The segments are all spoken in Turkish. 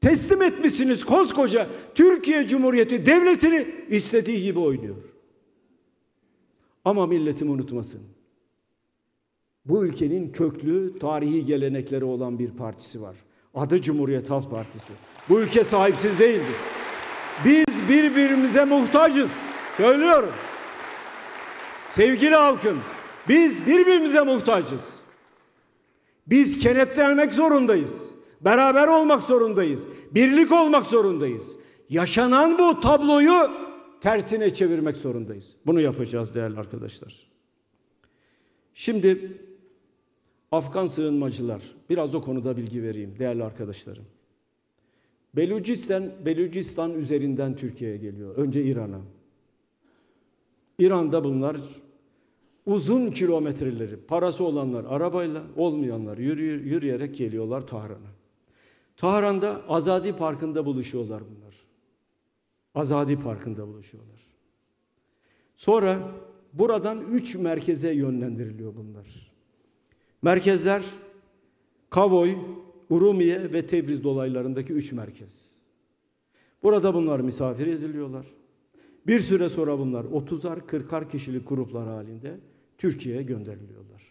Teslim etmişsiniz koskoca Türkiye Cumhuriyeti devletini istediği gibi oynuyor. Ama milletim unutmasın. Bu ülkenin köklü tarihi gelenekleri olan bir partisi var. Adı Cumhuriyet Halk Partisi. Bu ülke sahipsiz değildir. Biz birbirimize muhtacız. Söylüyorum. Sevgili halkım, biz birbirimize muhtacız. Biz kenetlenmek zorundayız. Beraber olmak zorundayız. Birlik olmak zorundayız. Yaşanan bu tabloyu tersine çevirmek zorundayız. Bunu yapacağız değerli arkadaşlar. Şimdi Afgan sığınmacılar, biraz o konuda bilgi vereyim değerli arkadaşlarım. Belucistan, Belucistan üzerinden Türkiye'ye geliyor. Önce İran'a. İran'da bunlar uzun kilometreleri, parası olanlar arabayla, olmayanlar yürüy yürüyerek geliyorlar Tahran'a. Tahran'da Azadi Parkı'nda buluşuyorlar bunlar. Azadi Parkı'nda buluşuyorlar. Sonra buradan üç merkeze yönlendiriliyor bunlar. Merkezler Kavoy, Urumiye ve Tebriz dolaylarındaki üç merkez. Burada bunlar misafir ediliyorlar. Bir süre sonra bunlar 30'ar 40'ar kişilik gruplar halinde Türkiye'ye gönderiliyorlar.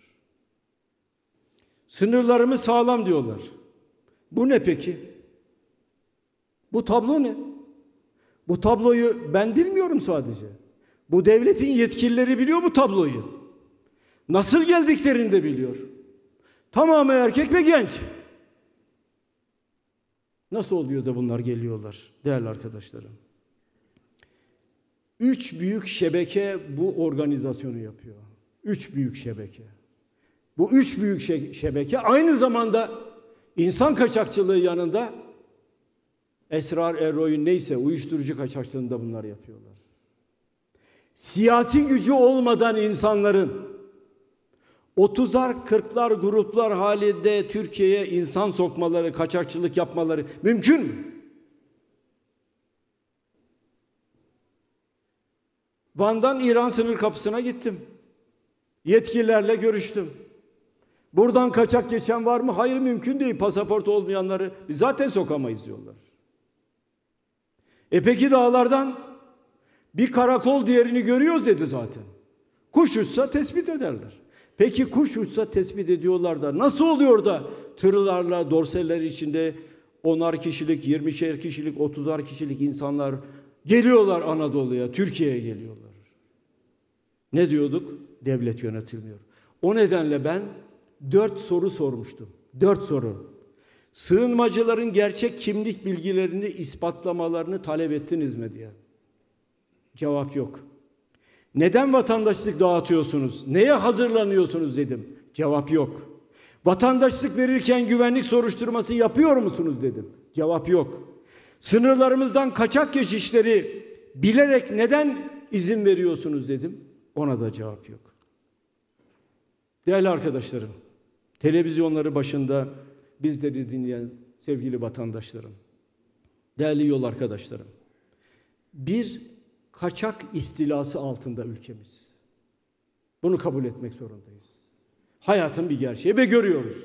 Sınırlarımız sağlam diyorlar. Bu ne peki? Bu tablo ne? Bu tabloyu ben bilmiyorum sadece. Bu devletin yetkilileri biliyor bu tabloyu. Nasıl geldiklerini de biliyor. Tamamı erkek ve genç. Nasıl oluyor da bunlar geliyorlar değerli arkadaşlarım? Üç büyük şebeke bu organizasyonu yapıyor. Üç büyük şebeke. Bu üç büyük şebeke aynı zamanda insan kaçakçılığı yanında esrar, eroin neyse uyuşturucu kaçakçılığında bunlar yapıyorlar. Siyasi gücü olmadan insanların 30'ar 40'lar gruplar halinde Türkiye'ye insan sokmaları, kaçakçılık yapmaları mümkün mü? Van'dan İran sınır kapısına gittim. Yetkililerle görüştüm. Buradan kaçak geçen var mı? Hayır mümkün değil. Pasaport olmayanları biz zaten sokamayız diyorlar. E peki dağlardan bir karakol diğerini görüyoruz dedi zaten. Kuş uçsa tespit ederler. Peki kuş uçsa tespit ediyorlar da nasıl oluyor da tırlarla dorseller içinde onar kişilik, 20'şer kişilik, 30'ar kişilik insanlar geliyorlar Anadolu'ya, Türkiye'ye geliyorlar. Ne diyorduk? Devlet yönetilmiyor. O nedenle ben dört soru sormuştum. Dört soru. Sığınmacıların gerçek kimlik bilgilerini ispatlamalarını talep ettiniz mi diye. Cevap yok. Neden vatandaşlık dağıtıyorsunuz? Neye hazırlanıyorsunuz dedim. Cevap yok. Vatandaşlık verirken güvenlik soruşturması yapıyor musunuz dedim. Cevap yok. Sınırlarımızdan kaçak geçişleri bilerek neden izin veriyorsunuz dedim. Ona da cevap yok. Değerli arkadaşlarım, televizyonları başında bizleri dinleyen sevgili vatandaşlarım, değerli yol arkadaşlarım. Bir kaçak istilası altında ülkemiz. Bunu kabul etmek zorundayız. Hayatın bir gerçeği ve görüyoruz.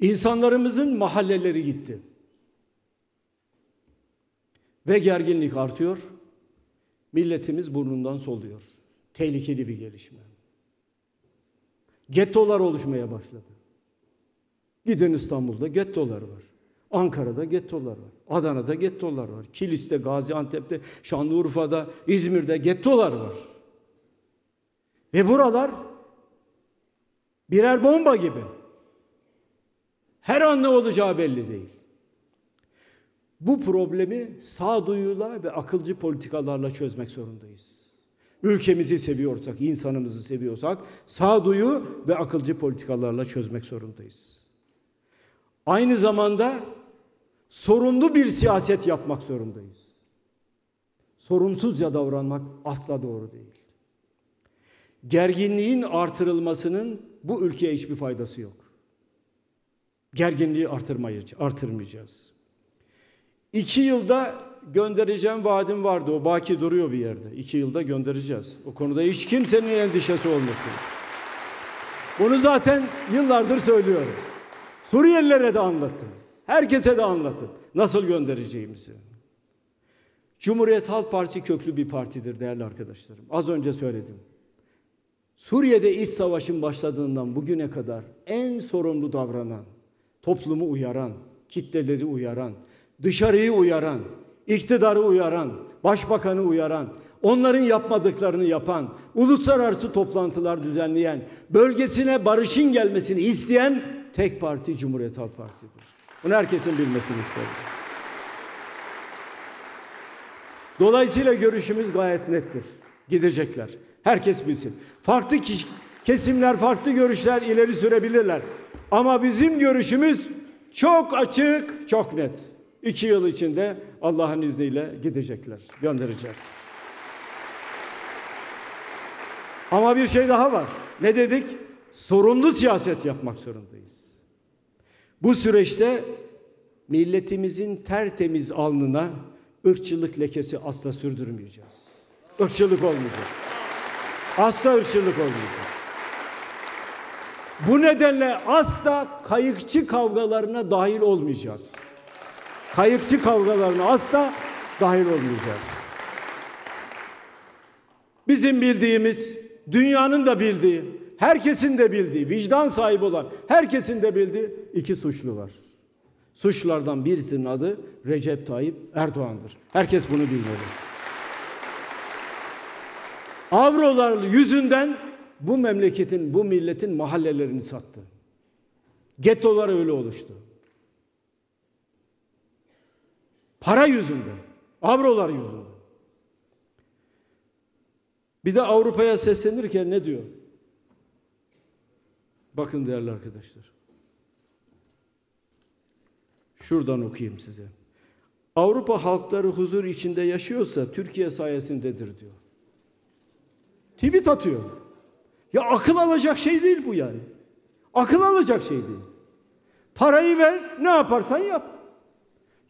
İnsanlarımızın mahalleleri gitti. Ve gerginlik artıyor. Milletimiz burnundan soluyor. Tehlikeli bir gelişme. Gettolar oluşmaya başladı. Gidin İstanbul'da gettolar var. Ankara'da gettolar var. Adana'da gettolar var. Kilis'te, Gaziantep'te, Şanlıurfa'da, İzmir'de gettolar var. Ve buralar birer bomba gibi. Her an ne olacağı belli değil. Bu problemi sağduyuyla ve akılcı politikalarla çözmek zorundayız. Ülkemizi seviyorsak, insanımızı seviyorsak sağduyu ve akılcı politikalarla çözmek zorundayız. Aynı zamanda sorumlu bir siyaset yapmak zorundayız. Sorumsuzca davranmak asla doğru değil. Gerginliğin artırılmasının bu ülkeye hiçbir faydası yok. Gerginliği artırmayacağız. İki yılda göndereceğim vaadim vardı. O baki duruyor bir yerde. İki yılda göndereceğiz. O konuda hiç kimsenin endişesi olmasın. Bunu zaten yıllardır söylüyorum. Suriyelilere de anlattım. Herkese de anlatın. Nasıl göndereceğimizi. Cumhuriyet Halk Partisi köklü bir partidir değerli arkadaşlarım. Az önce söyledim. Suriye'de iç savaşın başladığından bugüne kadar en sorumlu davranan, toplumu uyaran, kitleleri uyaran, dışarıyı uyaran, iktidarı uyaran, başbakanı uyaran, onların yapmadıklarını yapan, uluslararası toplantılar düzenleyen, bölgesine barışın gelmesini isteyen tek parti Cumhuriyet Halk Partisi'dir. Bunu herkesin bilmesini isterim. Dolayısıyla görüşümüz gayet nettir. Gidecekler. Herkes bilsin. Farklı kişi, kesimler farklı görüşler ileri sürebilirler. Ama bizim görüşümüz çok açık, çok net. İki yıl içinde Allah'ın izniyle gidecekler. Göndereceğiz. Ama bir şey daha var. Ne dedik? Sorumlu siyaset yapmak zorundayız. Bu süreçte milletimizin tertemiz alnına ırkçılık lekesi asla sürdürmeyeceğiz. Irkçılık olmayacak. Asla ırkçılık olmayacak. Bu nedenle asla kayıkçı kavgalarına dahil olmayacağız. Kayıkçı kavgalarına asla dahil olmayacağız. Bizim bildiğimiz, dünyanın da bildiği, herkesin de bildiği, vicdan sahibi olan herkesin de bildiği iki suçlu var. Suçlardan birisinin adı Recep Tayyip Erdoğan'dır. Herkes bunu bilmeli. Avrolar yüzünden bu memleketin, bu milletin mahallelerini sattı. Gettolar öyle oluştu. Para yüzünden, avrolar yüzünden. Bir de Avrupa'ya seslenirken ne diyor? Bakın değerli arkadaşlar. Şuradan okuyayım size. Avrupa halkları huzur içinde yaşıyorsa Türkiye sayesindedir diyor. Tweet atıyor. Ya akıl alacak şey değil bu yani. Akıl alacak şey değil. Parayı ver ne yaparsan yap.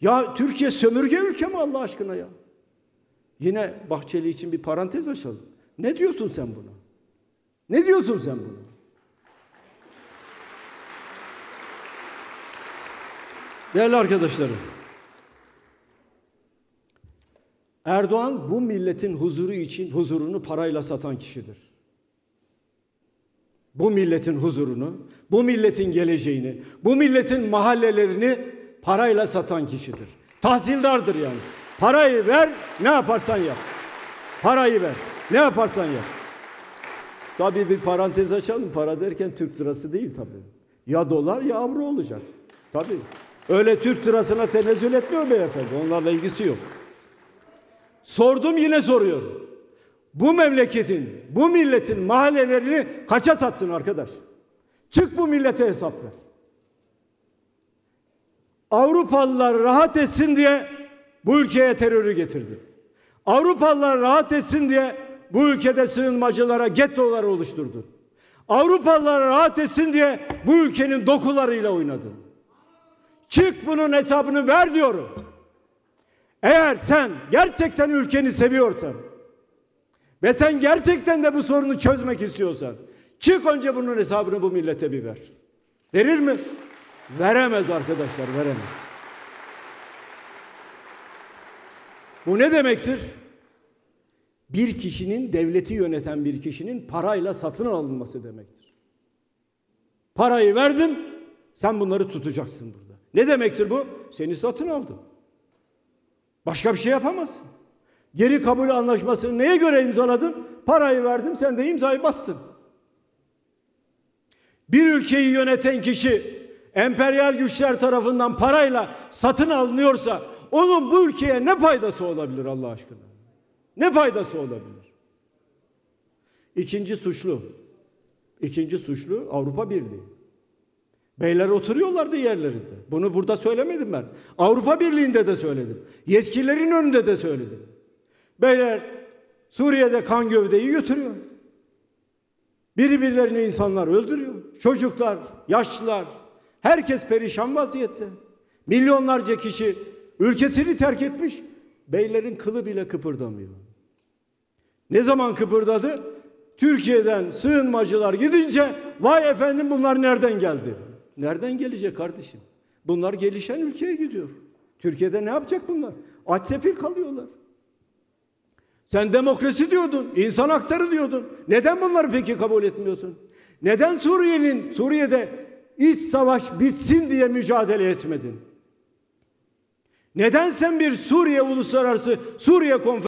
Ya Türkiye sömürge ülke mi Allah aşkına ya? Yine Bahçeli için bir parantez açalım. Ne diyorsun sen buna? Ne diyorsun sen buna? Değerli arkadaşlarım. Erdoğan bu milletin huzuru için huzurunu parayla satan kişidir. Bu milletin huzurunu, bu milletin geleceğini, bu milletin mahallelerini parayla satan kişidir. Tahsildardır yani. Parayı ver, ne yaparsan yap. Parayı ver, ne yaparsan yap. Tabii bir parantez açalım. Para derken Türk lirası değil tabii. Ya dolar ya avro olacak. Tabii. Öyle Türk lirasına tenezzül etmiyor beyefendi. Onlarla ilgisi yok. Sordum yine soruyorum. Bu memleketin, bu milletin mahallelerini kaça sattın arkadaş? Çık bu millete hesap ver. Avrupalılar rahat etsin diye bu ülkeye terörü getirdi. Avrupalılar rahat etsin diye bu ülkede sığınmacılara gettolar oluşturdu. Avrupalılar rahat etsin diye bu ülkenin dokularıyla oynadı. Çık bunun hesabını ver diyorum. Eğer sen gerçekten ülkeni seviyorsan ve sen gerçekten de bu sorunu çözmek istiyorsan çık önce bunun hesabını bu millete bir ver. Verir mi? Veremez arkadaşlar, veremez. Bu ne demektir? Bir kişinin, devleti yöneten bir kişinin parayla satın alınması demektir. Parayı verdim, sen bunları tutacaksın burada. Ne demektir bu? Seni satın aldım. Başka bir şey yapamazsın. Geri kabul anlaşmasını neye göre imzaladın? Parayı verdim, sen de imzayı bastın. Bir ülkeyi yöneten kişi emperyal güçler tarafından parayla satın alınıyorsa onun bu ülkeye ne faydası olabilir Allah aşkına? Ne faydası olabilir? İkinci suçlu. İkinci suçlu Avrupa Birliği. Beyler oturuyorlardı yerlerinde. Bunu burada söylemedim ben. Avrupa Birliği'nde de söyledim. Yetkililerin önünde de söyledim. Beyler Suriye'de kan gövdeyi götürüyor. Birbirlerini insanlar öldürüyor. Çocuklar, yaşlılar, herkes perişan vaziyette. Milyonlarca kişi ülkesini terk etmiş. Beylerin kılı bile kıpırdamıyor. Ne zaman kıpırdadı? Türkiye'den sığınmacılar gidince vay efendim bunlar nereden geldi? Nereden gelecek kardeşim? Bunlar gelişen ülkeye gidiyor. Türkiye'de ne yapacak bunlar? Aç sefil kalıyorlar. Sen demokrasi diyordun, insan hakları diyordun. Neden bunları peki kabul etmiyorsun? Neden Suriye'nin Suriye'de iç savaş bitsin diye mücadele etmedin? Neden sen bir Suriye uluslararası Suriye konferansı